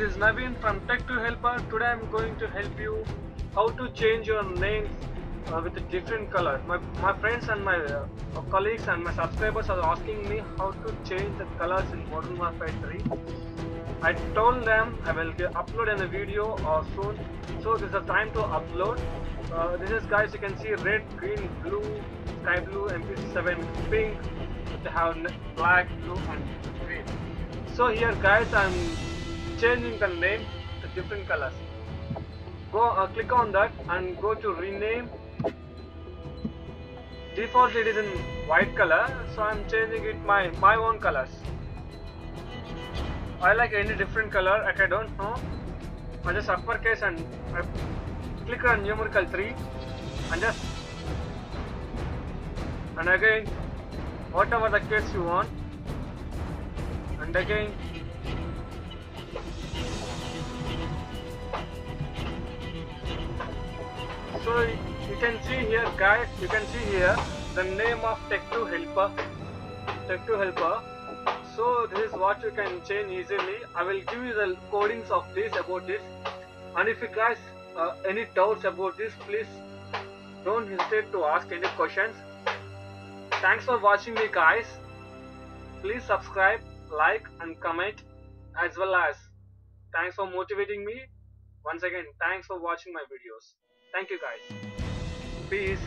is Naveen from Tech to Helper. Today I'm going to help you how to change your names uh, with a different color. My, my friends and my uh, colleagues and my subscribers are asking me how to change the colors in Modern Warfare 3. I told them I will upload in a video uh, soon. So this is the time to upload. Uh, this is guys you can see red, green, blue, sky blue, MP7 pink. They have black, blue and green. So here guys I'm changing the name to different colors. Go uh, click on that and go to rename. Default it is in white color, so I'm changing it my my own colors. I like any different color, I don't know. I just uppercase and I click on numerical 3 and just and again whatever the case you want again so you can see here guys you can see here the name of tech2 helper. Tech2 helper. So this is what you can change easily. I will give you the codings of this about this. And if you guys uh, any doubts about this please don't hesitate to ask any questions. Thanks for watching me guys. Please subscribe like and comment as well as. Thanks for motivating me. Once again thanks for watching my videos. Thank you guys. Peace